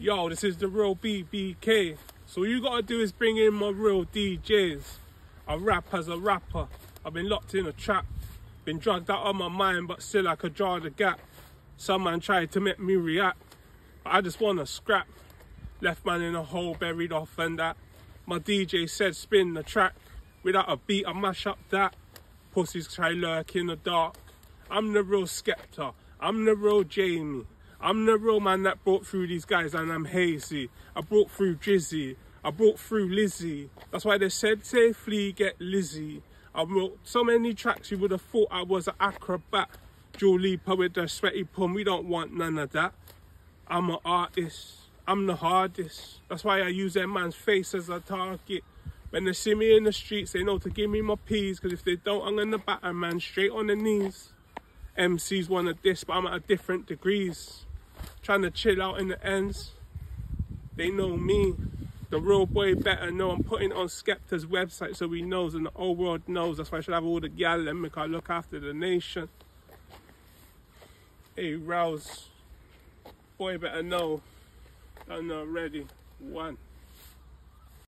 Yo, this is the real BBK. So you gotta do is bring in my real DJs. I rap as a rapper. I've been locked in a trap. Been drugged out of my mind, but still I could draw the gap. Some man tried to make me react. But I just wanna scrap. Left man in a hole, buried off and that. My DJ said spin the track. Without a beat, I mash up that. Pussies try lurk in the dark. I'm the real Skepta. I'm the real Jamie. I'm the real man that brought through these guys and I'm hazy. I brought through Jizzy. I brought through Lizzie. That's why they said safely get Lizzie. I wrote so many tracks you would have thought I was an acrobat. Julie with the sweaty pum, we don't want none of that. I'm an artist. I'm the hardest. That's why I use that man's face as a target. When they see me in the streets, they know to give me my peas. Because if they don't, I'm gonna batter man straight on the knees. MCs want a diss, but I'm at a different degrees. Trying to chill out in the ends. They know me. The real boy better know I'm putting on Skepta's website so he knows and the whole world knows. That's why I should have all the gal and make I look after the nation. Hey, Rouse. Boy better know. I'm not ready. One.